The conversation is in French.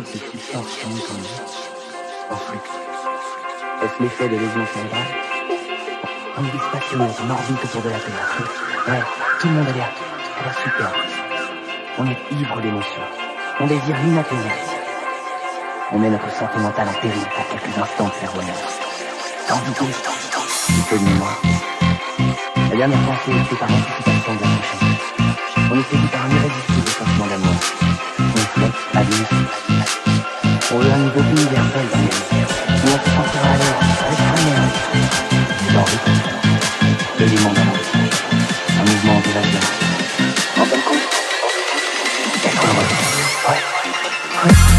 de substances chimiques en nous, en flux. Est-ce l'effet de lésions cérébrales On est des spationautes, on orbite autour de la Terre. Ouais, tout le monde a l'air, a l'air super. On est ivre d'émotions. On désire l'inatteignable. On met notre santé mentale en péril pour quelques instants de. Tant d'idées, un peu de mémoire. La dernière pensée est par anticipation de la prochaine. On est saisi par un irrésistible sentiment d'amour. 无论不必两倍钱，我放下来还看见你，老一点，有点懵懂。Un mouvement de la vie. En fin de compte, d'accord. Ouais, ouais, ouais.